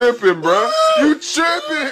tripping, bro. You tripping.